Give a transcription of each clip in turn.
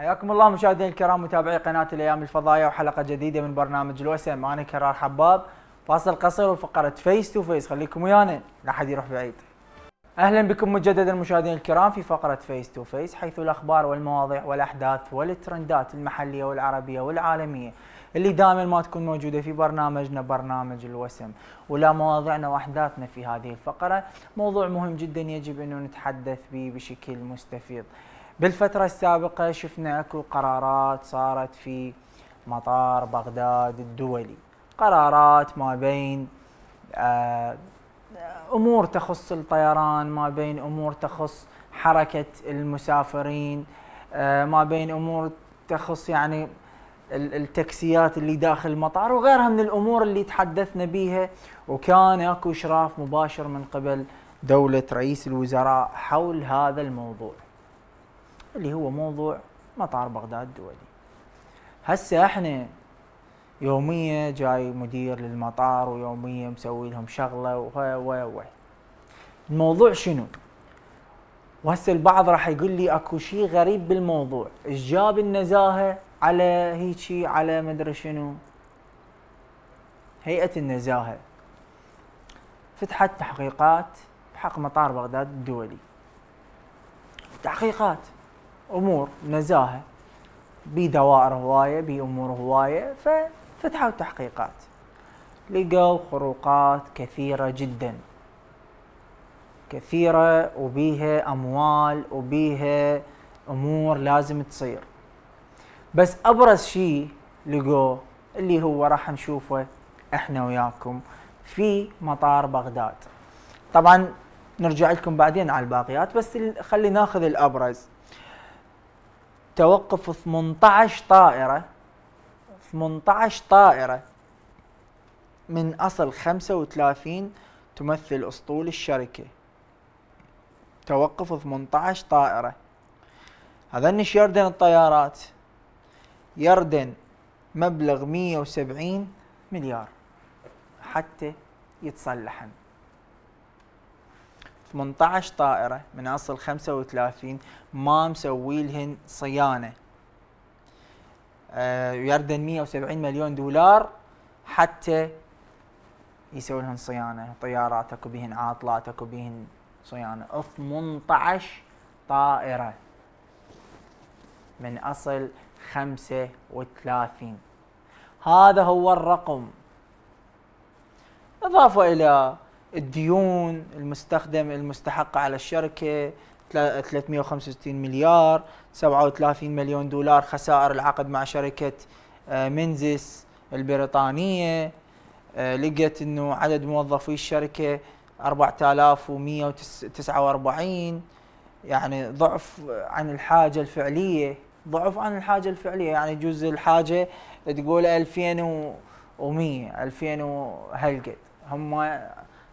حياكم الله مشاهدينا الكرام متابعي قناة الأيام الفضائية وحلقة جديدة من برنامج الوسم أنا كرار حباب فاصل قصير وفقرة face to face خليكم ويانا لا حد يروح بعيد. أهلا بكم مجددا مشاهدينا الكرام في فقرة face to face حيث الأخبار والمواضيع والأحداث والترندات المحلية والعربية والعالمية اللي دائما ما تكون موجودة في برنامجنا برنامج الوسم ولا مواضيعنا وأحداثنا في هذه الفقرة. موضوع مهم جدا يجب أنه نتحدث به بشكل مستفيض. بالفترة السابقة شفنا اكو قرارات صارت في مطار بغداد الدولي. قرارات ما بين آه، أمور تخص الطيران ما بين أمور تخص حركة المسافرين آه، ما بين أمور تخص يعني التاكسيات اللي داخل المطار وغيرها من الأمور اللي تحدثنا بيها. وكان أكو إشراف مباشر من قبل دولة رئيس الوزراء حول هذا الموضوع. اللي هو موضوع مطار بغداد الدولي هسه إحنا يوميا جاي مدير للمطار ويوميا مسوي لهم شغلة و و و الموضوع شنو؟ وهسه البعض راح يقول لي اكو شيء غريب بالموضوع، إيش جاب النزاهة على هيجي على مدري شنو؟ هيئة النزاهة فتحت تحقيقات بحق مطار بغداد الدولي. تحقيقات أمور نزاهة بدوائر هواية بأمور هواية ففتحوا تحقيقات لقوا خروقات كثيرة جدا. كثيرة وبيها أموال وبيها أمور لازم تصير. بس أبرز شيء لقوه اللي هو راح نشوفه إحنا وياكم في مطار بغداد. طبعا نرجع لكم بعدين على الباقيات بس خلي ناخذ الأبرز. توقف 18 طائرة 18 طائرة من أصل 35 تمثل أسطول الشركة. توقف 18 طائرة. هذا نش يردن الطيارات. يردن مبلغ 170 مليار. حتى يتصلحن. 18 طائرة من أصل 35 ما مسوي لهن صيانة. آه يردن 170 مليون دولار حتى يسوي لهن صيانة. طيارات اكو بهن عاطلات اكو بهن صيانة. 18 طائرة من أصل 35 هذا هو الرقم. إضافة إلى الديون المستخدم المستحقة على الشركة 365 مليار 37 مليون دولار خسائر العقد مع شركة آه، منزس البريطانية. آه، لقت إنه عدد موظفي الشركة 4149 يعني ضعف عن الحاجة الفعلية ضعف عن الحاجة الفعلية. يعني يجوز الحاجة تقول 2100 2000 وهالقد هم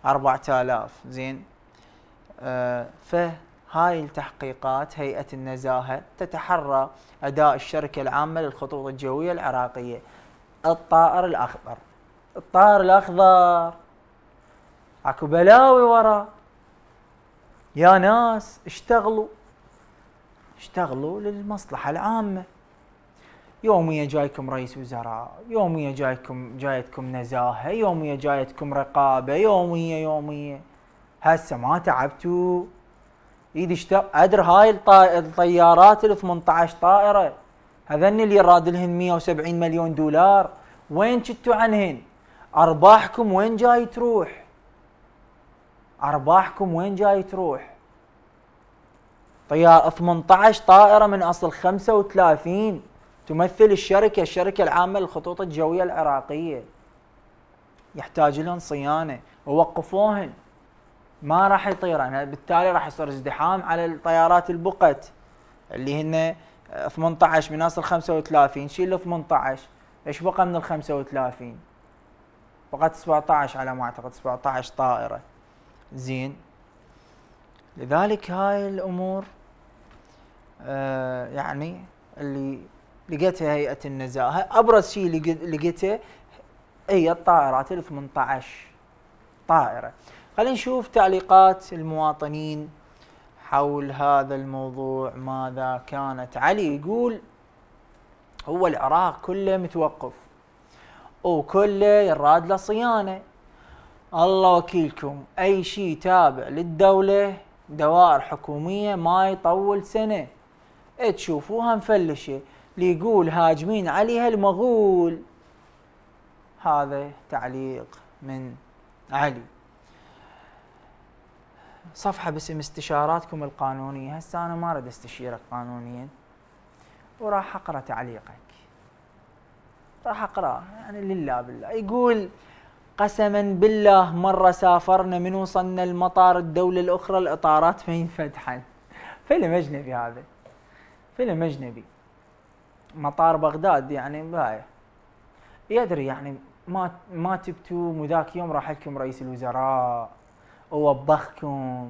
4000 زين. آه فهاي التحقيقات هيئة النزاهة تتحرى أداء الشركة العامة للخطوط الجوية العراقية. الطائر الأخضر. الطائر الأخضر. أكو بلاوي ورا. يا ناس اشتغلوا. اشتغلوا للمصلحة العامة. يوميا جايكم رئيس وزراء يوميا جايكم جايتكم نزاهة يوميا جايتكم رقابة يوميا يوميا هسه ما تعبتوا. ايد اشتغل أدري هاي الطيارات ال 18 طائرة. هذني اللي راد لهن 170 مليون دولار. وين كنتوا عنهن؟ أرباحكم وين جاي تروح؟ أرباحكم وين جاي تروح؟ طيار 18 طائرة من أصل 35 تمثل الشركة الشركة العامة للخطوط الجوية العراقية. يحتاج لهم صيانة. ووقفوهن. ما راح يطيرن بالتالي راح يصير ازدحام على الطيارات البقت اللي هن 18 من أصل 35 شيل 18 إيش بقى من ال 35 بقت 17 على ما أعتقد. 17 طائرة. زين. لذلك هاي الأمور آه يعني اللي لقيتها هيئة النزاهه أبرز شيء لقيته هي الطائرات ال 18 طائرة. خلينا نشوف تعليقات المواطنين حول هذا الموضوع ماذا كانت. علي يقول هو العراق كله متوقف وكله يراد له صيانة. الله وكيلكم. أي شيء تابع للدولة دوائر حكومية ما يطول سنة. تشوفوها مفلشة. اللي يقول هاجمين عليها المغول هذا تعليق من علي. صفحة باسم استشاراتكم القانونية. هسه أنا ما أريد استشيرك قانونيا. وراح أقرأ تعليقك. راح أقرأ يعني لله بالله. يقول قسما بالله مرة سافرنا من وصلنا المطار الدولة الأخرى الإطارات ما ينفتحن. فيلم أجنبي هذا. فيلم أجنبي. مطار بغداد يعني باية يدري يعني ما ما تبتوا وذاك يوم راح لكم رئيس الوزراء ووبخكم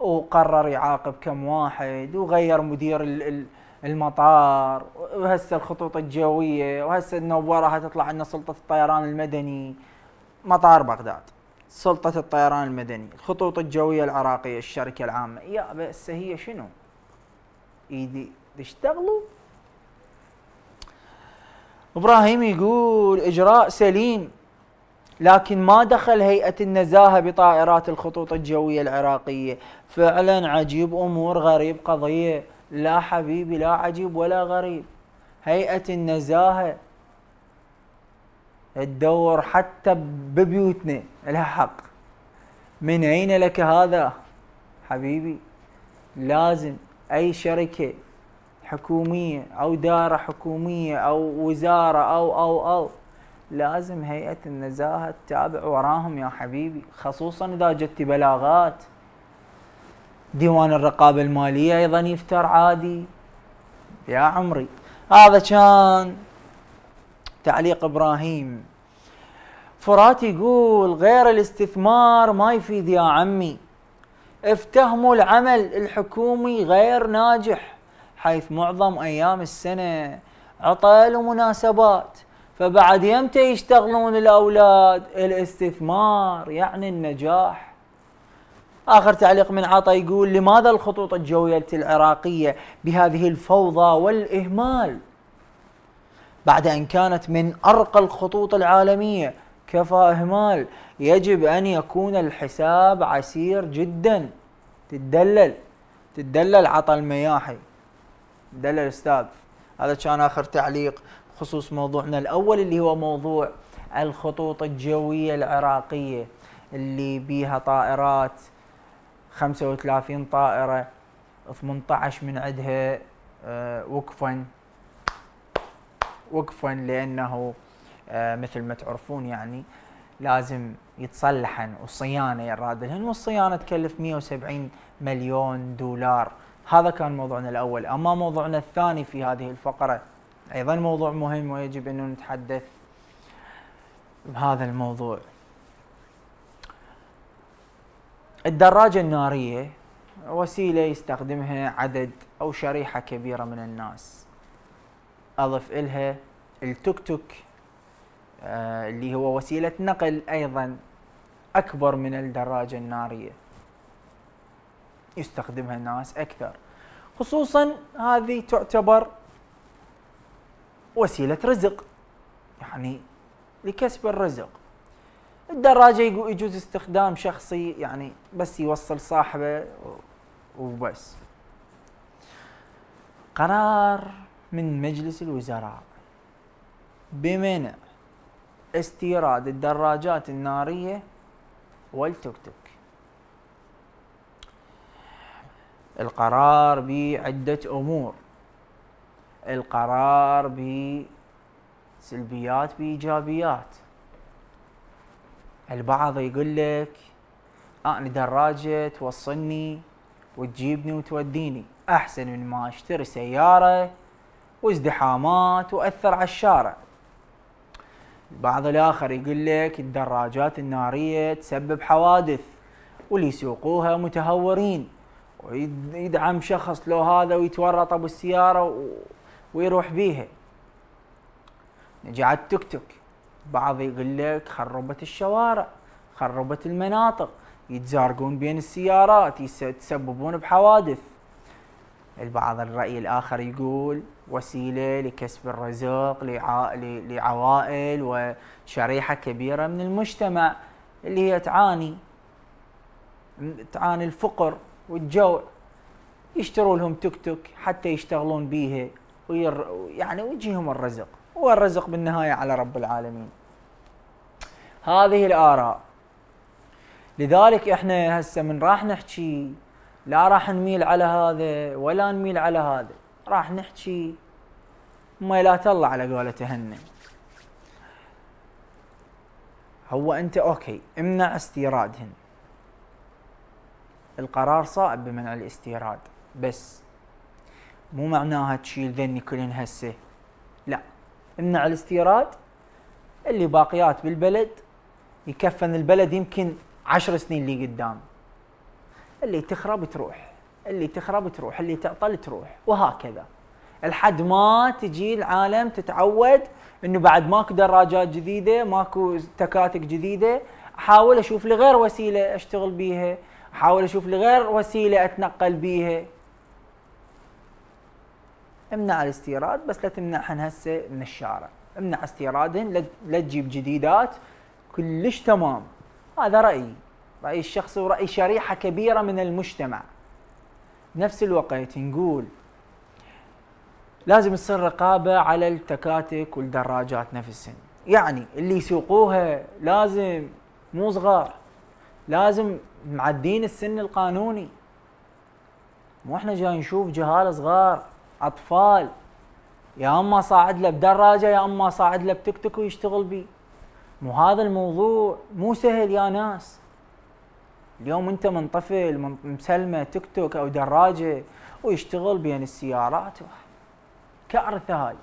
وقرر يعاقب كم واحد وغير مدير المطار وهسه الخطوط الجوية وهسه النوبه راح تطلع لنا سلطة الطيران المدني. مطار بغداد سلطة الطيران المدني الخطوط الجوية العراقية الشركة العامة. يا بس هي شنو؟ ايدي تشتغلوا إبراهيم يقول إجراء سليم لكن ما دخل هيئة النزاهة بطائرات الخطوط الجوية العراقية. فعلا عجيب أمور غريب قضية. لا حبيبي لا عجيب ولا غريب. هيئة النزاهة تدور حتى ببيوتنا لها حق. من أين لك هذا؟ حبيبي لازم أي شركة حكومية أو دارة حكومية أو وزارة أو أو أو. لازم هيئة النزاهة تتابع وراهم يا حبيبي خصوصا إذا جت بلاغات. ديوان الرقابة المالية أيضا يفتر عادي يا عمري. هذا كان تعليق إبراهيم. فرات يقول غير الاستثمار ما يفيد يا عمي. افتهموا العمل الحكومي غير ناجح. حيث معظم أيام السنة عطل ومناسبات. فبعد يمتى يشتغلون الأولاد؟ الاستثمار يعني النجاح. آخر تعليق من عطا يقول لماذا الخطوط الجوية العراقية بهذه الفوضى والإهمال؟ بعد أن كانت من أرقى الخطوط العالمية كفى إهمال. يجب أن يكون الحساب عسير جدا. تدلل تدلل عطى المياحي. دلل أستاذ هذا كان آخر تعليق بخصوص موضوعنا الأول اللي هو موضوع الخطوط الجوية العراقية اللي بيها طائرات 35 طائرة 18 من عندها آه، وقفا. وقفا لأنه آه، مثل ما تعرفون يعني لازم يتصلحن والصيانه يراد لهن والصيانة تكلف 170 مليون دولار. هذا كان موضوعنا الأول. أما موضوعنا الثاني في هذه الفقرة أيضا موضوع مهم ويجب انه نتحدث بهذا الموضوع. الدراجة النارية وسيلة يستخدمها عدد أو شريحة كبيرة من الناس. أضف إلها التوك توك آه، اللي هو وسيلة نقل أيضا أكبر من الدراجة النارية. يستخدمها الناس أكثر. خصوصا هذه تعتبر وسيلة رزق. يعني لكسب الرزق. الدراجة يجوز استخدام شخصي يعني بس يوصل صاحبه وبس. قرار من مجلس الوزراء. بمنع استيراد الدراجات النارية والتوك توك. القرار بعدة أمور. القرار بسلبيات بإيجابيات. البعض يقول لك أنا دراجة توصلني وتجيبني وتوديني أحسن من ما أشتري سيارة وازدحامات وأثر على الشارع. البعض الآخر يقول لك الدراجات النارية تسبب حوادث واللي يسوقوها متهورين. ويدعم شخص لو هذا ويتورط ابو السياره ويروح بيها. نجي على التوك توك. بعض يقول لك خربت الشوارع خربت المناطق. يتزارقون بين السيارات يتسببون بحوادث. البعض الرأي الآخر يقول وسيلة لكسب الرزق لعوائل وشريحة كبيرة من المجتمع اللي هي تعاني. تعاني الفقر. والجوع يشتروا لهم توك توك حتى يشتغلون بيها وير يعني ويجيهم الرزق. والرزق بالنهاية على رب العالمين. هذه الآراء. لذلك إحنا هسه من راح نحكي لا راح نميل على هذا ولا نميل على هذا. راح نحكي ميلات الله على قولة هن هو أنت okay امنع استيرادهن. القرار صعب بمنع الاستيراد. بس مو معناها تشيل ذني كلهن هسه. لا امنع الاستيراد. اللي باقيات بالبلد يكفن البلد يمكن عشر سنين اللي قدام. اللي تخرب تروح اللي تخرب تروح اللي تعطل تروح وهكذا. لحد ما تجي العالم تتعود إنه بعد ماكو دراجات جديدة ماكو تكاتك جديدة أحاول أشوف لي غير وسيلة أشتغل بيها. احاول أشوف لي غير وسيلة أتنقل بيها. امنع الاستيراد بس لا تمنعهن هسه من الشارع. امنع استيرادهن لا تجيب جديدات. كلش تمام. هذا رأيي. رأي الشخصي ورأي شريحة كبيرة من المجتمع. بنفس الوقت نقول لازم تصير رقابة على التكاتك والدراجات نفسهن. يعني اللي يسوقوها لازم مو صغار. لازم معدين السن القانوني. مو إحنا جاي نشوف جهال صغار أطفال. يا أما صاعد له بدراجة يا أما صاعد له بتك توك ويشتغل بيه مو هذا الموضوع. مو سهل يا ناس. اليوم أنت من طفل من مسلمة توك توك أو دراجة ويشتغل بين السيارات. كأرثة هاي.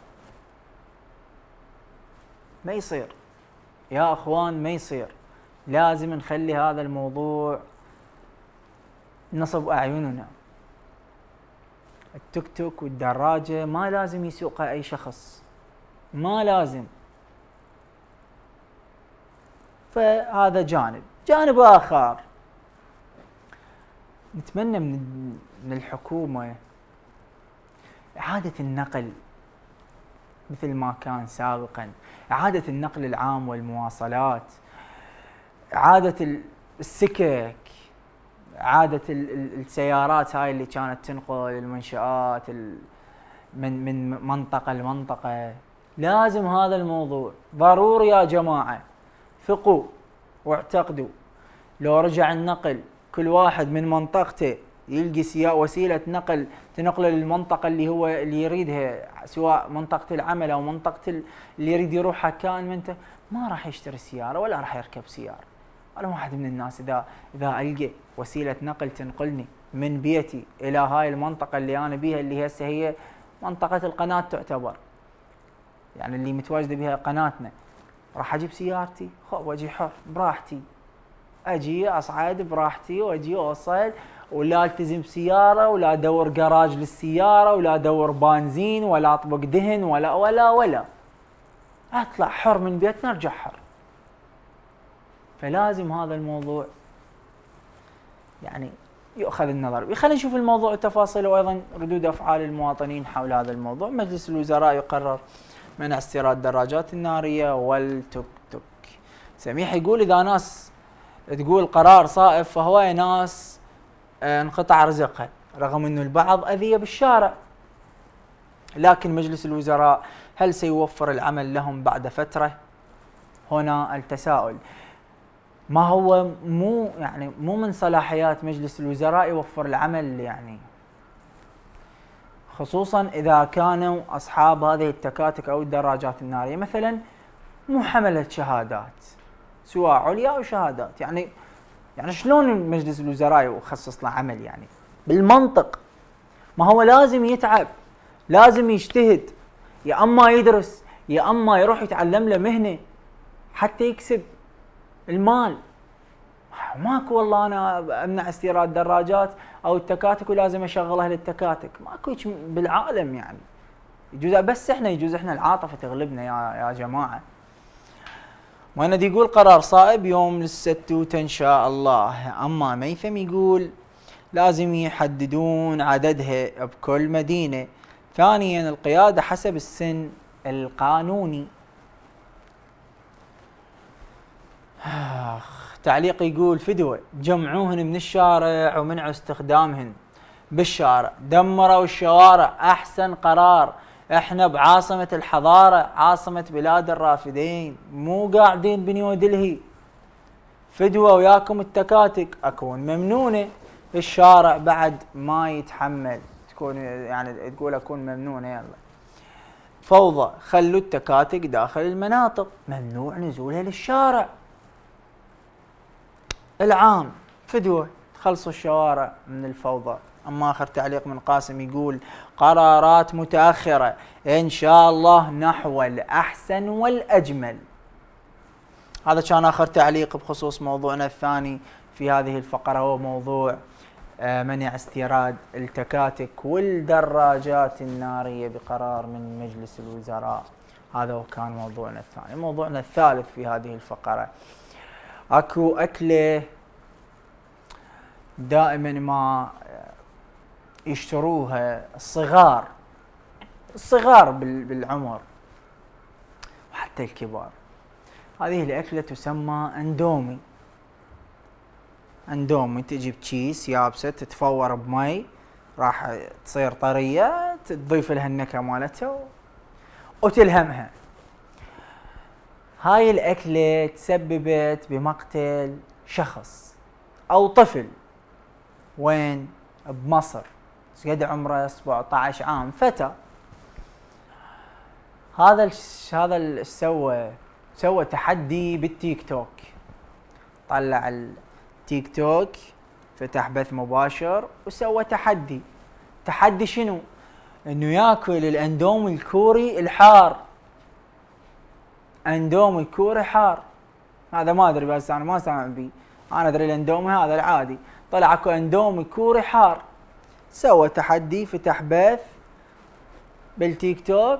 ما يصير. يا أخوان ما يصير. لازم نخلي هذا الموضوع نصب أعيننا. التوك توك والدراجة ما لازم يسوقها أي شخص. ما لازم. فهذا جانب. جانب آخر. نتمنى من من الحكومة إعادة النقل مثل ما كان سابقا. إعادة النقل العام والمواصلات. اعاده السكك اعاده السيارات هاي اللي كانت تنقل المنشآت من من منطقة لمنطقة. لازم هذا الموضوع. ضروري يا جماعة ثقوا واعتقدوا. لو رجع النقل كل واحد من منطقته يلقي وسيلة نقل تنقله للمنطقة اللي هو اللي يريدها سواء منطقة العمل أو منطقة اللي يريد يروحها كان منته ما راح يشتري سيارة ولا راح يركب سيارة. أنا واحد من الناس اذا إذا القى وسيلة نقل تنقلني من بيتي إلى هاي المنطقة اللي أنا بيها اللي هسه هي منطقة القناة تعتبر. يعني اللي متواجدة بها قناتنا. راح أجيب سيارتي وأجي حر براحتي أجي أصعد براحتي وأجي أوصل ولا ألتزم بسيارة ولا أدور جراج للسيارة ولا أدور بنزين ولا أطبق دهن ولا ولا ولا أطلع حر من بيتنا أرجع حر فلازم هذا الموضوع يعني يؤخذ النظر. خلينا نشوف الموضوع التفاصيل وأيضا ردود أفعال المواطنين حول هذا الموضوع. مجلس الوزراء يقرر منع استيراد الدراجات النارية والتوك توك. سميح يقول إذا ناس تقول قرار صائب فهواية ناس آه، انقطع رزقها رغم إنه البعض اذية بالشارع. لكن مجلس الوزراء هل سيوفر العمل لهم بعد فترة؟ هنا التساؤل. ما هو مو يعني مو من صلاحيات مجلس الوزراء يوفر العمل يعني. خصوصا إذا كانوا أصحاب هذه التكاتك أو الدراجات النارية. مثلا مو حملة شهادات سواء عليا أو شهادات. يعني يعني شلون مجلس الوزراء يخصص له عمل يعني؟ بالمنطق. ما هو لازم يتعب لازم يجتهد. يا أما يدرس يا أما يروح يتعلم له مهنة حتى يكسب. المال. ماكو والله أنا أمنع استيراد دراجات أو التكاتك ولازم اشغل أهل التكاتك ماكو بالعالم يعني. يجوز بس إحنا يجوز إحنا العاطفة تغلبنا يا يا جماعة. وأنا يقول قرار صائب يوم السبت ان شاء الله. أما ميثم يقول لازم يحددون عددها بكل مدينة. ثانيا القيادة حسب السن القانوني. آخ تعليق يقول فدوة جمعوهن من الشارع ومنعوا استخدامهن. بالشارع. دمروا الشوارع. أحسن قرار. إحنا بعاصمة الحضارة عاصمة بلاد الرافدين. مو قاعدين بنيو دلهي فدوة وياكم التكاتك. أكون ممنونة. الشارع بعد ما يتحمل. تكون يعني تقول أكون ممنونة يلا. فوضى. خلوا التكاتك داخل المناطق. ممنوع نزولها للشارع. العام. فدوة خلصوا الشوارع من الفوضى. أما آخر تعليق من قاسم يقول قرارات متأخرة. إن شاء الله نحو الأحسن والأجمل. هذا كان آخر تعليق بخصوص موضوعنا الثاني في هذه الفقرة. هو موضوع آه، منع استيراد التكاتك والدراجات النارية بقرار من مجلس الوزراء. هذا كان موضوعنا الثاني. موضوعنا الثالث في هذه الفقرة. اكو اكلة دائما ما يشتروها الصغار الصغار بالعمر وحتى الكبار. هذه الأكلة تسمى أندومي. أندومي تجي بتشيس يابسة تتفور بمي راح تصير طرية تضيف لها النكهة مالتها وتلهمها. هاي الأكلة تسببت بمقتل شخص أو طفل وين؟ بمصر. قد عمره 17 عام. فتى. هذا هذا إيش سوى؟ سوى تحدي بالتيك توك. طلع التيك توك فتح بث مباشر وسوى تحدي. تحدي شنو؟ إنه ياكل الاندومي الكوري الحار. اندومي كوري حار. هذا ما أدري بس أنا ما سامع بيه أنا أدري الاندومي هذا العادي. طلع أكو اندومي كوري حار. سوى تحدي فتح بث بالتيك توك.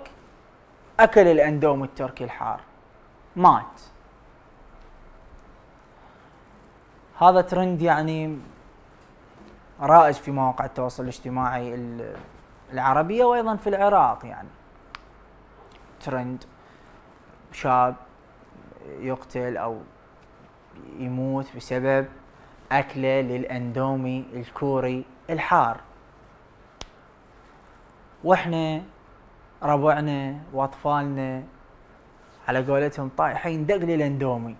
أكل الاندومي الكوري الحار. مات. هذا ترند يعني رائج في مواقع التواصل الاجتماعي العربية وأيضا في العراق يعني. ترند. شاب يقتل أو يموت بسبب أكله للأندومي الكوري الحار. وإحنا ربعنا وأطفالنا على قولتهم طايحين دق الاندومي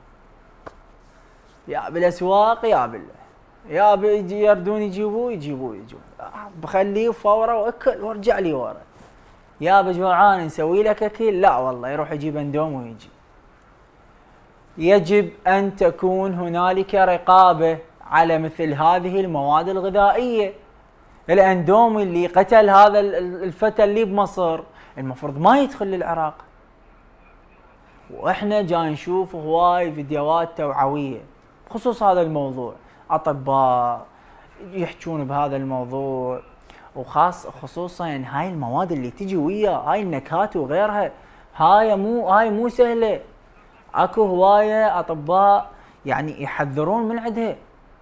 يا بالأسواق يا بال يا يردون يجيبوه يجيبوه يجيبوه. بخليه فورة وأكل وارجع لي ورا. يا بجوعان نسوي لك أكل؟ لا والله يروح يجيب أندوم ويجي. يجب أن تكون هنالك رقابة على مثل هذه المواد الغذائية. الاندومي اللي قتل هذا الفتى اللي بمصر المفروض ما يدخل للعراق. وإحنا جاي نشوف هواي فيديوهات توعوية بخصوص هذا الموضوع. أطباء يحجون بهذا الموضوع. وخاص خصوصا هاي المواد اللي تجي وياه هاي النكهات وغيرها هاي مو هاي مو سهلة. أكو هواية أطباء يعني يحذرون من عندها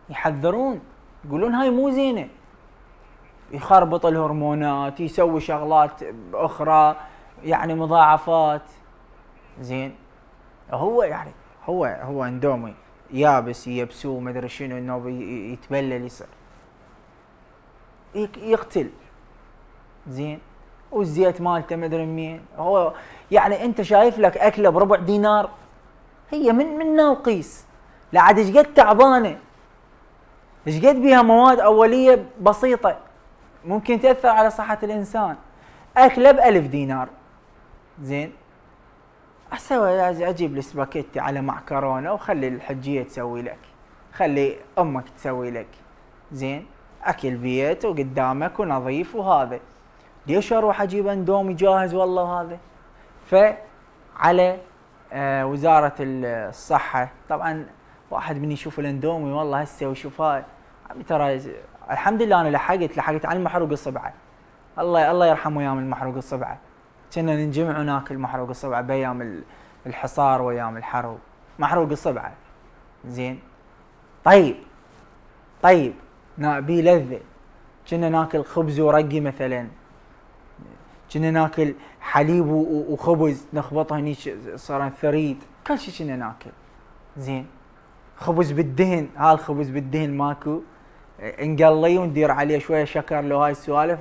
يحذرون يقولون هاي مو زينة. يخربط الهرمونات يسوي شغلات أخرى يعني مضاعفات. زين. هو يعني هو هو اندومي يابس يبسوه ادري شنو إنه يتبلل يصير. يقتل. زين. والزيت مالته ما أدري مين. هو يعني أنت شايف لك أكلة بربع دينار. هي من منا وقيس لا عاد إيش قد تعبانة؟ إيش قد بيها مواد أولية بسيطة؟ ممكن تأثر على صحة الإنسان. أكلة ب 1000 دينار. زين. أسوي أجيب السباكيتي على معكرونة وخلي الحجية تسوي لك. خلي أمك تسوي لك. زين. أكل بيت وقدامك ونظيف وهذا. ليش أروح أجيب أندومي جاهز والله هذا؟ فعلى آه وزارة الصحة. طبعا واحد من يشوف الأندومي والله هسه ويشوف هاي. ترى الحمد لله أنا لحقت لحقت على المحروق الصبعة. الله الله يرحمه أيام المحروق الصبعة. كنا ننجمع وناكل محروق الصبعة بأيام الحصار وأيام الحرب محروق الصبعة. زين. طيب. طيب. بيه لذه كنا ناكل خبز ورقي مثلا. كنا ناكل حليب وخبز نخبطه هني صار ثريد كل شيء كنا ناكل. زين. خبز بالدهن. ها الخبز بالدهن ماكو. انقلي وندير عليه شوية شكر لو هاي السوالف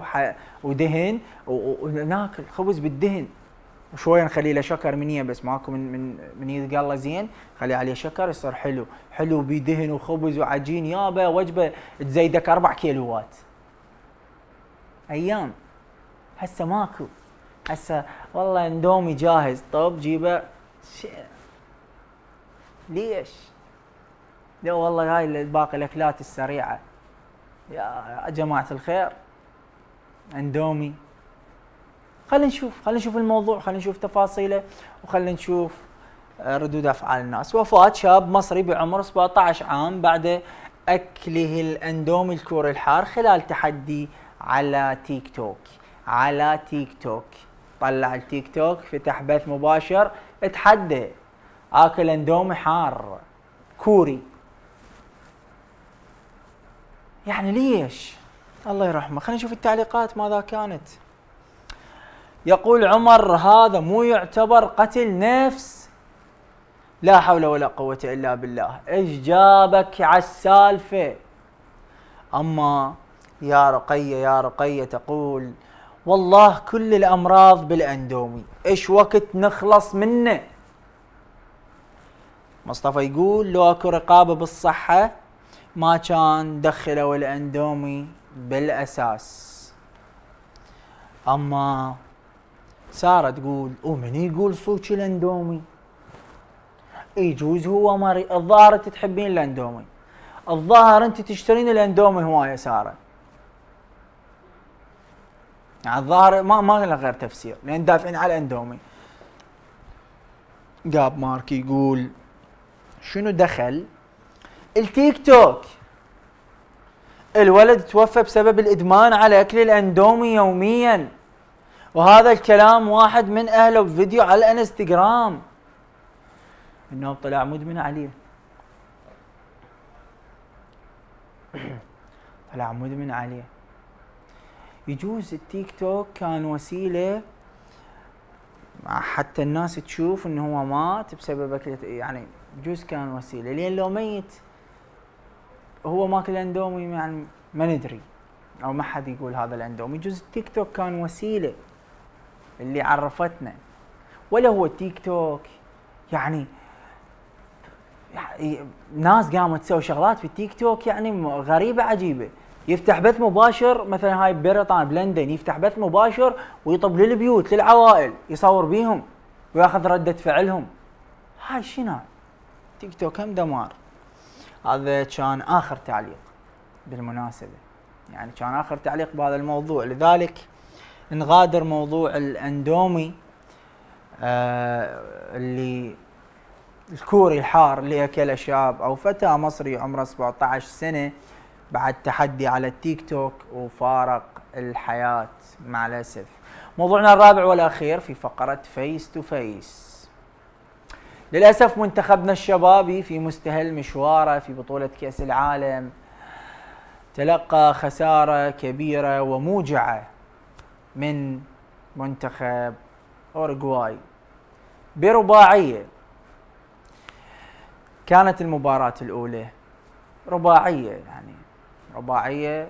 ودهن وناكل. خبز بالدهن. وشويه نخلي له شكر منيه بس ماكو من من من يتقلى زين خلي عليه شكر يصير حلو. حلو بيدهن وخبز وعجين. يابا وجبة تزيدك أربع كيلوات. أيام. هسه ماكو. هسه والله اندومي جاهز. طب جيبه. ليش؟ لا والله هاي باقي الأكلات السريعة. يا جماعة الخير. اندومي. خلينا نشوف خلينا نشوف الموضوع خلينا نشوف تفاصيله وخلينا نشوف آه، ردود أفعال الناس. وفاه شاب مصري بعمر 17 عام بعد أكله الأندومي الكوري الحار خلال تحدي على تيك توك. على تيك توك. طلع التيك توك فتح بث مباشر اتحدى. آكل أندومي حار كوري. يعني ليش؟ الله يرحمه. خلينا نشوف التعليقات ماذا كانت؟ يقول عمر هذا مو يعتبر قتل نفس. لا حول ولا قوة إلا بالله. إيش جابك على السالفة؟ أما يا رقية يا رقية تقول والله كل الأمراض بالأندومي إيش وقت نخلص منه؟ مصطفى يقول لو أكو رقابة بالصحة ما كان دخلوا الأندومي بالأساس. أما سارة تقول ومن يقول صوتي الاندومي يجوز هو مريض الظاهر أنت تحبين الاندومي الظاهر أنت تشترين الاندومي هوايه سارة. يعني الظاهر ما ما له غير تفسير لأن دافعين على الاندومي جاب مارك يقول شنو دخل؟ التيك توك. الولد توفى بسبب الإدمان على أكل الاندومي يوميا. وهذا الكلام واحد من اهله بفيديو على الإنستغرام. انه طلع مدمن عليه. طلع مدمن عليه. يجوز التيك توك كان وسيلة حتى الناس تشوف إنه هو مات بسبب اكل يعني يجوز كان وسيلة. لأن لو ميت هو ماكل إندومي يعني ما ندري. أو ما حد يقول هذا الإندومي. يجوز التيك توك كان وسيلة. اللي عرفتنا. ولا هو التيك توك يعني يعني ناس قامت تسوي شغلات في التيك توك يعني غريبة عجيبة. يفتح بث مباشر مثلا هاي بريطانيا بلندن يفتح بث مباشر ويطب للبيوت للعوائل يصور بيهم ويأخذ ردة فعلهم. هاي شنو؟ تيك توك هم دمار. هذا كان آخر تعليق بالمناسبة. يعني كان آخر تعليق بهذا الموضوع. لذلك نغادر موضوع الاندومي آه اللي الكوري الحار اللي اكله شاب أو فتى مصري عمره 17 سنة بعد تحدي على التيك توك وفارق الحياة مع الأسف. موضوعنا الرابع والأخير في فقرة face to face. للأسف منتخبنا الشبابي في مستهل مشواره في بطولة كأس العالم تلقى خسارة كبيرة وموجعة من منتخب اورجواي برباعية كانت المباراة الأولى. رباعية يعني رباعية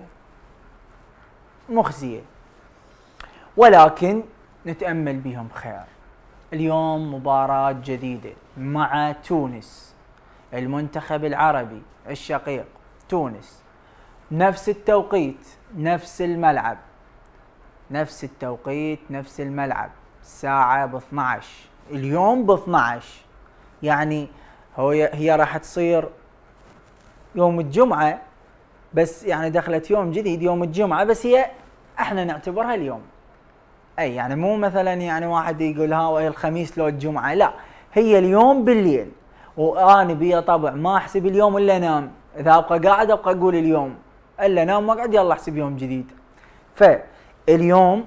مخزية. ولكن نتأمل بهم خير. اليوم مباراة جديدة مع تونس. المنتخب العربي الشقيق تونس. نفس التوقيت نفس الملعب. نفس التوقيت نفس الملعب. الساعة ب 12 اليوم ب 12 يعني هو هي راح تصير يوم الجمعة بس يعني دخلت يوم جديد يوم الجمعة بس هي إحنا نعتبرها اليوم. أي يعني مو مثلا يعني واحد يقول ها الخميس لو الجمعة لا. هي اليوم بالليل. وأنا بيا طبع ما أحسب اليوم إلا انام إذا أبقى قاعد أبقى أقول اليوم. إلا انام واقعد يلا أحسب يوم جديد. فاليوم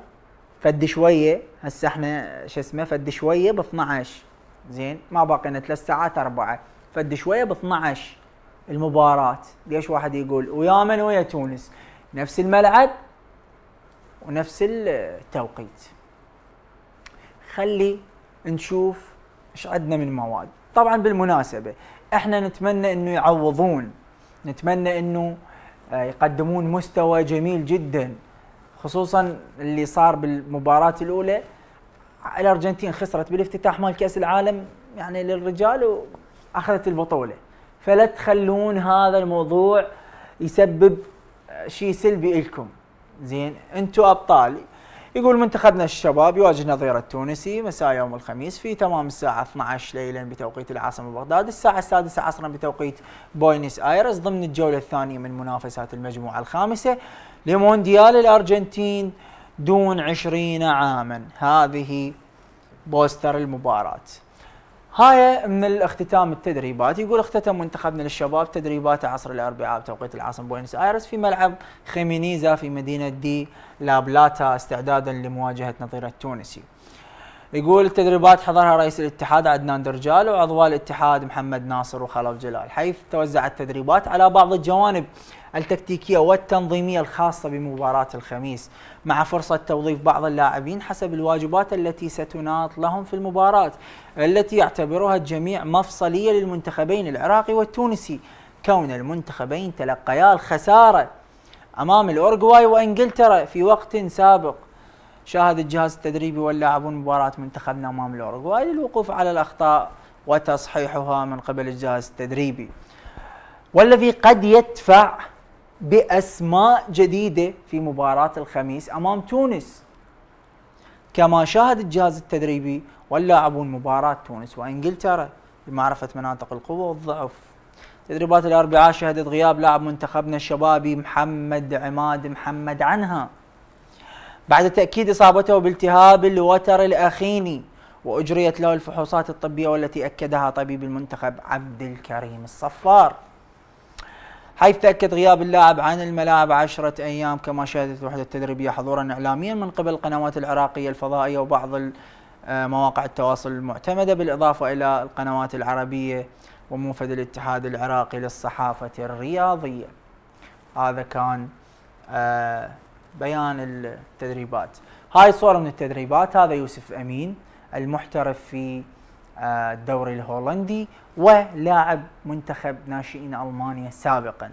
فد شوية هسه إحنا شو اسمه فد شوية ب 12 زين؟ ما باقينا ثلاث ساعات أربعة. فد شوية ب 12 المباراة. ليش واحد يقول ويا من ويا تونس؟ نفس الملعب ونفس التوقيت. خلي نشوف إيش عندنا من مواد. طبعا بالمناسبة إحنا نتمنى إنه يعوضون. نتمنى إنه آه، يقدمون مستوى جميل جدا. خصوصا اللي صار بالمباراة الأولى الأرجنتين خسرت بالافتتاح مال كأس العالم يعني للرجال وأخذت البطولة. فلا تخلون هذا الموضوع يسبب شيء سلبي لكم. زين أنتم أبطال. يقول منتخبنا الشباب يواجه نظيره التونسي مساء يوم الخميس في تمام الساعة 12 ليلا بتوقيت العاصمة بغداد الساعة السادسة عصرا بتوقيت بوينس آيرس ضمن الجولة الثانية من منافسات المجموعة الخامسة. لمونديال الأرجنتين دون 20 عاما؟ هذه بوستر المباراة. هاي من الاختتام التدريبات. يقول اختتم منتخبنا للشباب تدريبات عصر الأربعاء بتوقيت العاصمه بوينس آيرس في ملعب خيمينيزا في مدينة دي لابلاتا استعدادا لمواجهة نظيرة التونسي. يقول التدريبات حضرها رئيس الاتحاد عدنان درجال وعضو الاتحاد محمد ناصر وخلف جلال حيث توزعت التدريبات على بعض الجوانب التكتيكية والتنظيمية الخاصة بمباراة الخميس مع فرصة توظيف بعض اللاعبين حسب الواجبات التي ستناط لهم في المباراة التي يعتبرها الجميع مفصلية للمنتخبين العراقي والتونسي كون المنتخبين تلقيا الخسارة أمام الاورجواي وإنجلترا في وقت سابق. شاهد الجهاز التدريبي واللاعبون مباراة منتخبنا أمام الأوروغواي للوقوف على الأخطاء وتصحيحها من قبل الجهاز التدريبي. والذي قد يدفع بأسماء جديدة في مباراة الخميس أمام تونس. كما شاهد الجهاز التدريبي واللاعبون مباراة تونس وإنجلترا لمعرفة مناطق القوة والضعف. تدريبات الأربعاء شهدت غياب لاعب منتخبنا الشبابي محمد عماد محمد عنها. بعد تأكيد إصابته بالتهاب الوتر الأخيني وأجريت له الفحوصات الطبية والتي أكدها طبيب المنتخب عبد الكريم الصفار. حيث تأكد غياب اللاعب عن الملاعب عشرة أيام كما شهدت الوحدة التدريبية حضورا إعلاميا من قبل القنوات العراقية الفضائية وبعض مواقع التواصل المعتمدة بالإضافة إلى القنوات العربية وموفد الاتحاد العراقي للصحافة الرياضية. هذا كان آه بيان التدريبات. هاي صورة من التدريبات. هذا يوسف أمين المحترف في آه، الدوري الهولندي ولاعب منتخب ناشئين ألمانيا سابقا.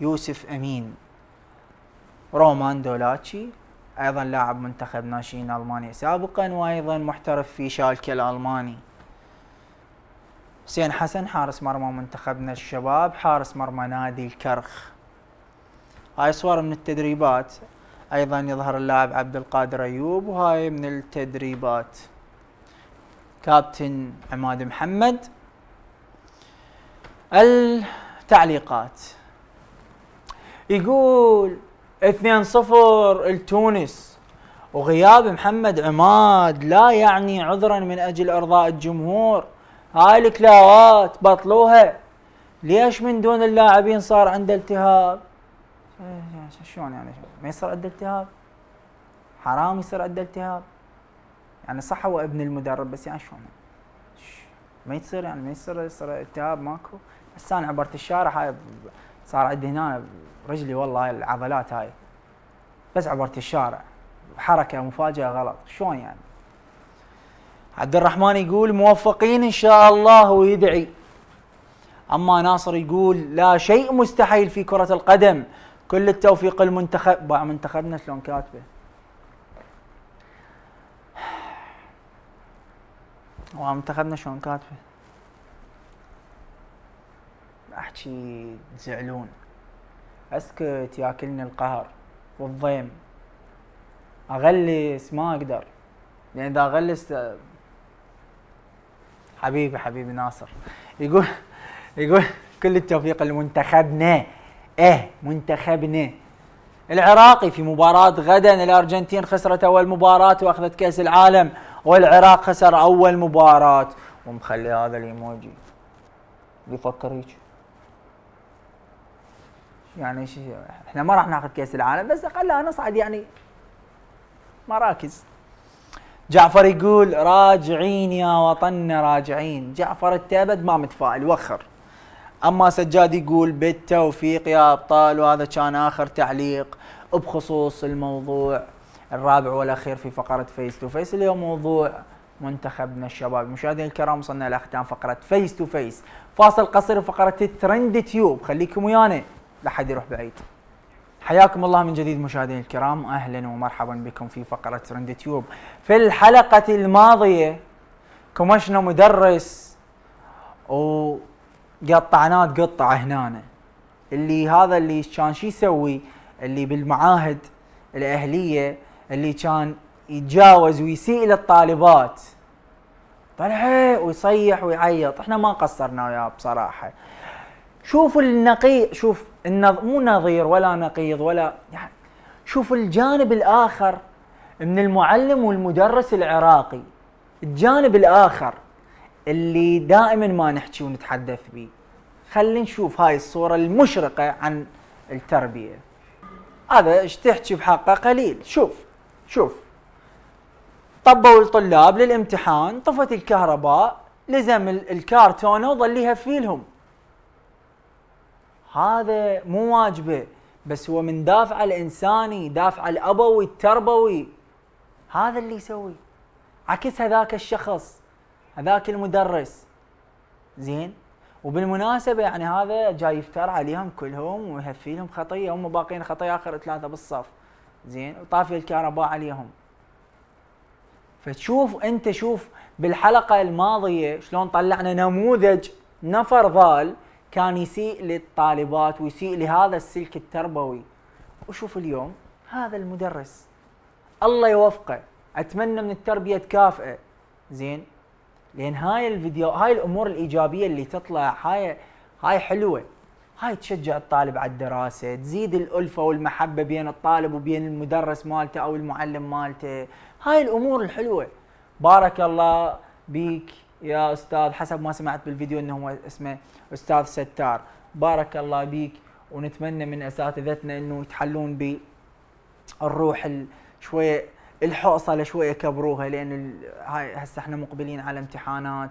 يوسف أمين. رومان دولاتشي أيضا لاعب منتخب ناشئين ألمانيا سابقا وأيضا محترف في شالكة الألماني. حسين حسن حارس مرمى منتخبنا الشباب حارس مرمى نادي الكرخ. هاي صور من التدريبات. أيضا يظهر اللاعب عبد القادر أيوب وهاي من التدريبات. كابتن عماد محمد. التعليقات. يقول 2-0 لتونس وغياب محمد عماد لا يعني عذرا من أجل إرضاء الجمهور. هاي الكلاوات بطلوها. ليش من دون اللاعبين صار عنده التهاب؟ شلون يعني؟ ما يصير عنده التهاب. حرام يصير عنده التهاب. يعني صح هو ابن المدرب بس يعني شلون ما يصير يعني ما يصير يصير التهاب ماكو. بس أنا عبرت الشارع هاي صار عندي هنا رجلي والله هاي العضلات هاي. بس عبرت الشارع. حركة مفاجاه غلط. شلون يعني؟ عبد الرحمن يقول موفقين إن شاء الله ويدعي. أما ناصر يقول لا شيء مستحيل في كرة القدم. كل التوفيق المنتخب باع منتخبنا شلون كاتبه ومنتخبنا شلون كاتبه احكي تزعلون اسكت ياكلني القهر والضيم. اغلس ما أقدر. لأن اذا اغلس حبيبي حبيبي ناصر. يقول يقول كل التوفيق لمنتخبنا. إيه منتخبنا العراقي في مباراة غدا الأرجنتين خسرت أول مباراة وأخذت كأس العالم والعراق خسر أول مباراة. ومخلي هذا الإيموجي. بيفكر هيك. يعني شيء إحنا ما راح ناخذ كأس العالم بس أقل نصعد يعني مراكز. جعفر يقول راجعين يا وطننا راجعين. جعفر التابد ما متفائل وخر. أما سجاد يقول بالتوفيق يا أبطال وهذا كان آخر تعليق بخصوص الموضوع الرابع والأخير في فقرة face to face اليوم موضوع منتخبنا الشباب. مشاهدينا الكرام وصلنا إلى ختام فقرة face to face فاصل قصير فقرة ال trend tube خليكم ويانا لا حد يروح بعيد. حياكم الله من جديد مشاهدينا الكرام. أهلا ومرحبا بكم في فقرة trend tube في الحلقة الماضية كمشنا مدرس وقطعنات قطعة هنا اللي هذا اللي كان شو يسوي؟ اللي بالمعاهد الأهلية اللي كان يتجاوز ويسيء للطالبات. طلع ويصيح ويعيط. إحنا ما قصرنا وياه بصراحه شوف النقيض شوف النظ... مو نظير ولا نقيض ولا يعني شوف الجانب الآخر من المعلم والمدرس العراقي. الجانب الآخر اللي دائما ما نحكي ونتحدث به. خلينا نشوف هاي الصورة المشرقة عن التربية. هذا إيش تحكي بحقه قليل. شوف شوف. طبوا الطلاب للامتحان طفت الكهرباء لزم الكارتونه وظل يهفي لهم هذا مو واجبه بس هو من دافع الإنساني دافع الأبوي التربوي. هذا اللي يسوي. عكس هذاك الشخص. هذاك المدرس. زين؟ وبالمناسبة يعني هذا جاي يفتر عليهم كلهم ويهفي لهم خطية هم باقين خطية آخر ثلاثة بالصف. زين؟ وطافي الكهرباء عليهم. فتشوف أنت شوف بالحلقة الماضية شلون طلعنا نموذج نفر ضال كان يسيء للطالبات ويسيء لهذا السلك التربوي. وشوف اليوم هذا المدرس. الله يوفقه. أتمنى من التربية تكافئه. زين؟ لأن هاي الفيديو هاي الأمور الإيجابية اللي تطلع هاي هاي حلوة. هاي تشجع الطالب على الدراسة تزيد الألفة والمحبة بين الطالب وبين المدرس مالته أو المعلم مالته. هاي الأمور الحلوة. بارك الله بيك يا أستاذ حسب ما سمعت بالفيديو إنه هو اسمه أستاذ ستار. بارك الله بيك ونتمنى من أساتذتنا إنه يتحلون بالروح شوية الحوصلة شوية كبروها لأن هاي هسه إحنا مقبلين على امتحانات.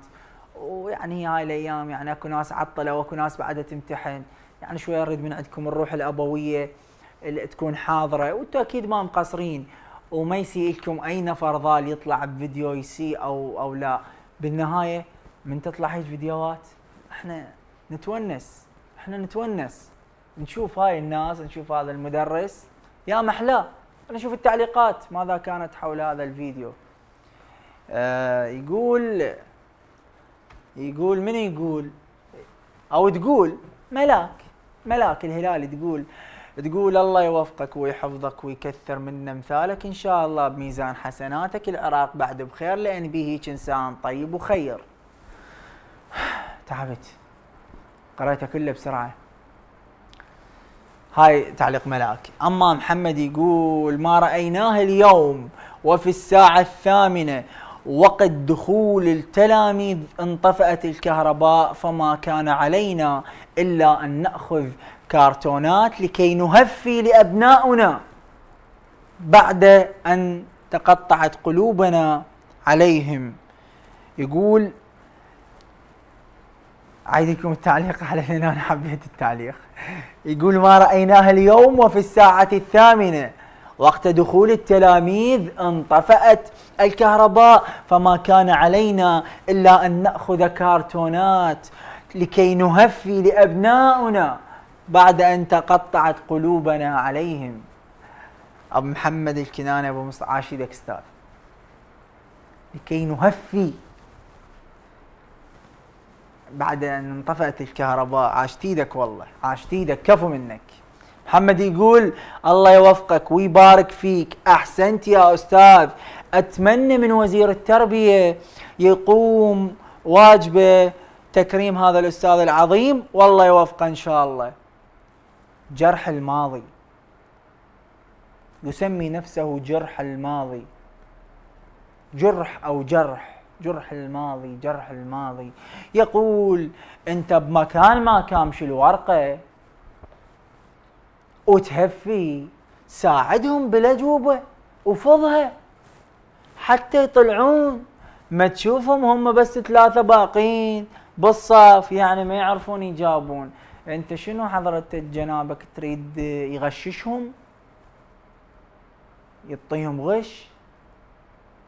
ويعني هاي الأيام يعني أكو ناس عطله وأكو ناس بعدها تمتحن. يعني شوية نريد من عندكم الروح الأبوية اللي تكون حاضرة. وأنتم أكيد ما مقصرين. وما يسيء لكم أي نفر ضال يطلع بفيديو يسيء أو أو لا. بالنهاية من تطلع هيك فيديوهات إحنا نتونس. إحنا نتونس. نشوف هاي الناس نشوف هذا المدرس. يا محلاه نشوف التعليقات ماذا كانت حول هذا الفيديو. آه يقول يقول من يقول؟ أو تقول؟ ملاك ملاك الهلالي تقول تقول الله يوفقك ويحفظك ويكثر من أمثالك إن شاء الله بميزان حسناتك العراق بعد بخير لأن به هيك إنسان طيب وخير. تعبت. قريته كله بسرعة. هاي تعليق ملاك. أما محمد يقول ما رأيناه اليوم وفي الساعة الثامنة وقت دخول التلاميذ انطفأت الكهرباء فما كان علينا إلا أن نأخذ كارتونات لكي نهفي لابنائنا بعد أن تقطعت قلوبنا عليهم. يقول عايز لكم التعليق على لأن أنا حبيت التعليق. يقول ما رايناها اليوم وفي الساعة الثامنة. وقت دخول التلاميذ انطفأت الكهرباء فما كان علينا إلا أن نأخذ كارتونات لكي نهفي لابنائنا بعد أن تقطعت قلوبنا عليهم. أبو محمد الكناني أبو مصطفى عاشيدك أستاذ لكي نهفي بعد أن انطفأت الكهرباء عاشت إيدك والله عاشت إيدك كفو منك. محمد يقول الله يوفقك ويبارك فيك أحسنت يا أستاذ. أتمنى من وزير التربية يقوم واجبه تكريم هذا الأستاذ العظيم. والله يوفقه إن شاء الله. جرح الماضي. يسمي نفسه جرح الماضي. جرح أو جرح. جرح الماضي جرح الماضي. يقول أنت بمكان ما كامش الورقه وتهفي ساعدهم بالاجوبه وفضها حتى يطلعون. ما تشوفهم هم بس ثلاثة باقين. بالصف يعني ما يعرفون يجاوبون. أنت شنو حضرة جنابك تريد يغششهم؟ يعطيهم غش؟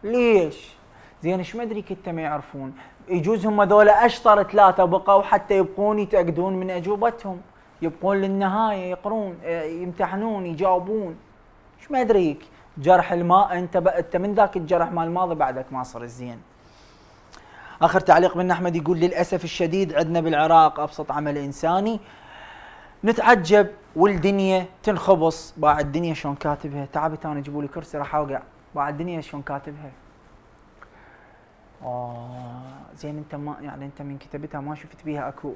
ليش؟ زين إيش ما ادري كنت ما يعرفون. يجوز هم ذولا أشطر ثلاثة بقوا حتى يبقون يتأكدون من أجوبتهم. يبقون للنهاية يقرون يمتحنون يجاوبون. إيش ما ادريك. جرح الماء انت انت من ذاك الجرح مال الماضي بعدك ما صار الزين. آخر تعليق من أحمد يقول للأسف الشديد عندنا بالعراق أبسط عمل إنساني. نتعجب والدنيا تنخبص. باع الدنيا شلون كاتبها. تعبت أنا جيبوا لي كرسي راح أوقع. باع الدنيا شلون كاتبها. آه زين أنت ما يعني أنت من كتبتها ما شفت بيها أكو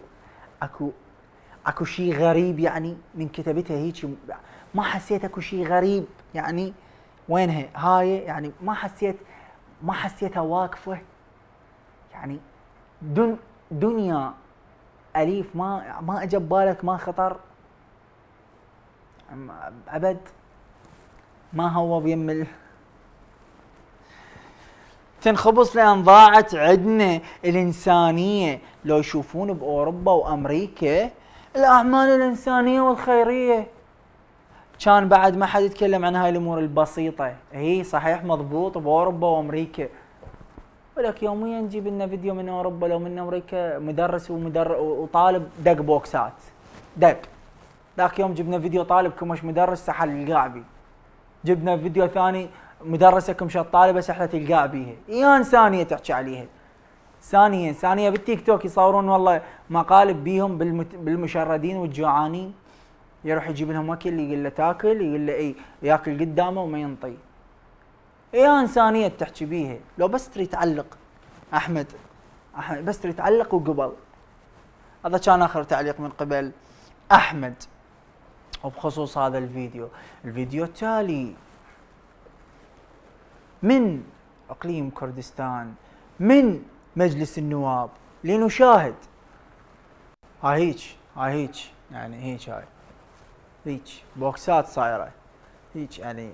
أكو أكو شيء غريب يعني من كتبتها هيك. ما حسيت أكو شيء غريب يعني وينها هاي يعني ما حسيت ما حسيتها واقفة يعني. دن دنيا أليف ما ما اجى ببالك ما خطر. أبد ما هو بيم تنخبص لأن ضاعت عندنا الانسانية. لو يشوفون بأوروبا وأمريكا الأعمال الإنسانية والخيرية. كان بعد ما حد يتكلم عن هاي الأمور البسيطة. هي صحيح مضبوط بأوروبا وأمريكا. ولك يوميا نجيب لنا فيديو من أوروبا لو من أمريكا مدرس ومدر وطالب دق بوكسات. دق. ذاك يوم جبنا فيديو طالب كمش مدرس سحل القاعبي جبنا فيديو ثاني مدرسة كمشت طالبة سحلت القاعبيها يا ثانية تحكي عليها. ثانيا ثانية بالتيك توك يصورون والله مقالب بيهم بالمشردين والجوعانين. يروح يجيب لهم أكل يقول له تاكل يقول له اي ياكل قدامه وما ينطي. يا انسانيه تحكي بيها. لو بس تريد تعلق أحمد احمد بس تريد تعلق وقبل. هذا كان آخر تعليق من قبل. أحمد وبخصوص هذا الفيديو. الفيديو التالي. من أقليم كردستان من مجلس النواب. لنشاهد هاي هيك هاي هيك يعني هيك هاي. هيك بوكسات صايرة. هيك يعني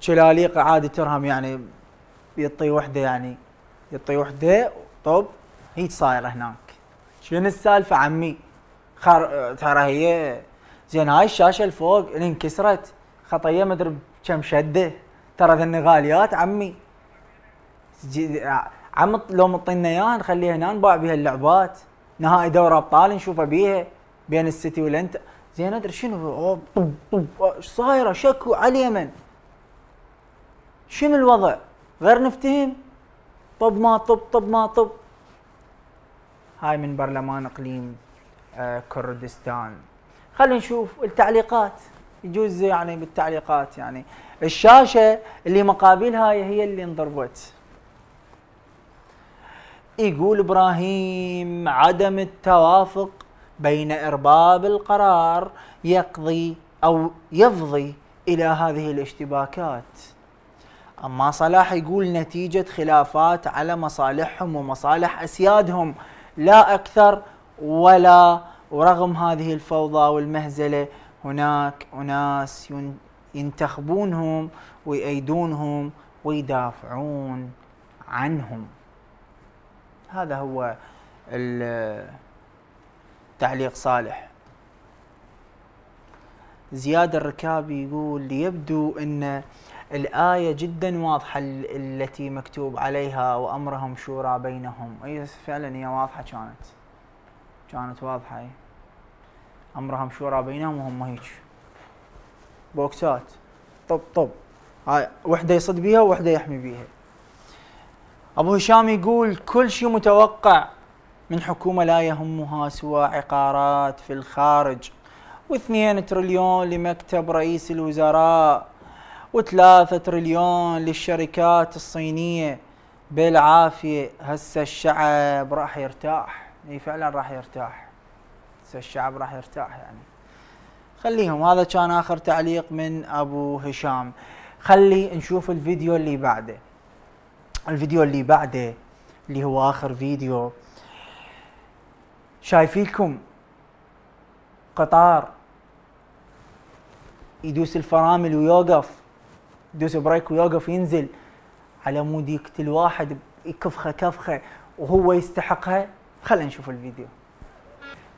شلاليق عادي ترهم يعني يعطي وحدة يعني يعطي وحدة طب هيك صايره هناك. شنو السالفة عمي؟ خار ترى هي زين هاي الشاشة الفوق انكسرت خطية مدري بكم شدة. ترى ذني غاليات عمي. عم لو مطينا إياها نخليها هنا نباع بها اللعبات. نهائي دوري أبطال نشوفها بيها بين السيتي والانت زين أدري شنو إيش صايرة؟ شكو على اليمن شنو الوضع؟ غير نفتهم؟ طب ما طب طب ما طب. هاي من برلمان إقليم آه كردستان. خلينا نشوف التعليقات. يجوز يعني بالتعليقات يعني. الشاشة اللي مقابلها هي اللي انضربت. يقول إبراهيم عدم التوافق بين إرباب القرار يقضي أو يفضي إلى هذه الاشتباكات. أما صلاح يقول نتيجة خلافات على مصالحهم ومصالح أسيادهم. لا أكثر ولا ورغم هذه الفوضى والمهزلة هناك أناس ينتخبونهم ويأيدونهم ويدافعون عنهم. هذا هو تعليق صالح. زياد الركابي يقول ليبدو إن الآية جدا واضحة التي مكتوب عليها وأمرهم شورى بينهم. أي فعلا هي واضحة كانت. كانت واضحة أي أمرهم شورى بينهم وهم هيك بوكسات. طب طب. هاي وحدة يصد بيها ووحدة يحمي بيها. أبو هشام يقول كل شيء متوقع من حكومة لا يهمها سوى عقارات في الخارج. واثنين تريليون لمكتب رئيس الوزراء. وثلاثة تريليون للشركات الصينية. بالعافية هسه الشعب راح يرتاح. إي فعلا راح يرتاح. الشعب راح يرتاح يعني. خليهم هذا كان آخر تعليق من أبو هشام. خلي نشوف الفيديو اللي بعده. الفيديو اللي بعده اللي هو آخر فيديو. شايفينكم قطار يدوس الفرامل ويوقف يدوس brake ويوقف ينزل على مود يقتل واحد يكفخه كفخه وهو يستحقها. خلينا نشوف الفيديو.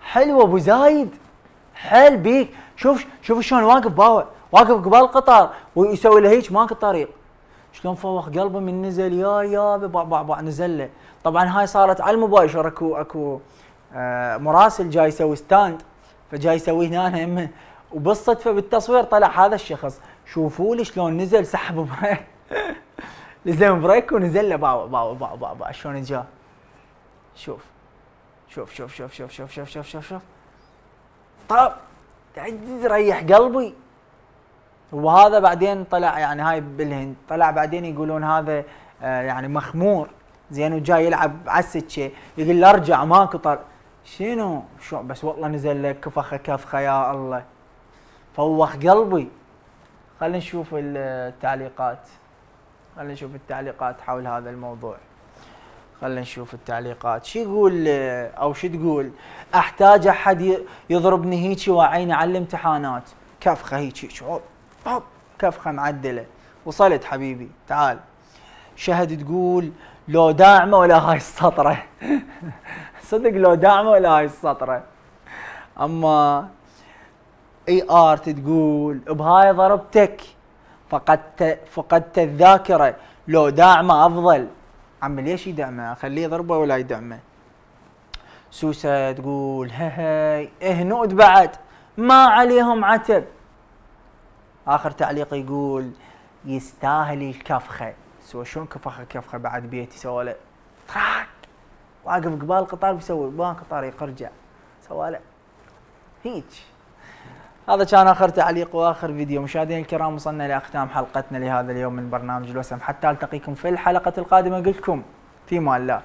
حلو أبو زايد. حيل بيك. شوف شوف شلون واقف باوع واقف قبال القطار ويسوي له هيك ماكو طريق. شلون فوخ قلبه من نزل يا يا با با با نزل له. طبعا هاي صارت على المباشر. اكو أكو آه مراسل جاي يسوي stand فجاي يسوي هنا وبالصدفة بالتصوير طلع هذا الشخص. شوفوا لي شلون نزل سحب لزم brake ونزل له باو باو باو باو, باو. شلون جاء شوف. شوف شوف شوف شوف شوف شوف شوف شوف شوف. طب ريح قلبي. وهذا بعدين طلع يعني هاي بالهند طلع بعدين يقولون هذا آه يعني مخمور. زين وجاي يلعب على السكه يقول له أرجع ماكو طر شنو؟ شو بس والله نزل لك كفخة كفخة يا الله. فوخ قلبي. خلينا نشوف التعليقات. خلينا نشوف التعليقات حول هذا الموضوع. خلينا نشوف التعليقات. شو يقول أو شو تقول أحتاج أحد يضربني هيك وعيني على الامتحانات. كفخه هيك هيك هوب كفخه معدلة. وصلت حبيبي. تعال. شهد تقول لو داعمة ولا هاي السطرة. صدق لو داعمة ولا هاي السطرة. أما إي ارت تقول بهاي ضربتك فقدت فقدت الذاكرة. لو داعمة أفضل. عمي ليش يدعمه؟ أخليه ضربه ولا يدعمه؟ سوسة تقول هي هنود بعد ما عليهم عتب. آخر تعليق يقول يستاهل الكفخة. سوى شلون كفخة؟ كفخة بعد بيتي سوى له طراق. واقف قبال القطار بيسوي ماكو طريق ارجع سوى له هيج. هذا كان آخر تعليق وآخر فيديو. مشاهدينا الكرام وصلنا لختام حلقتنا لهذا اليوم من برنامج الوسم حتى ألتقيكم في الحلقة القادمة قلت لكم في أمان الله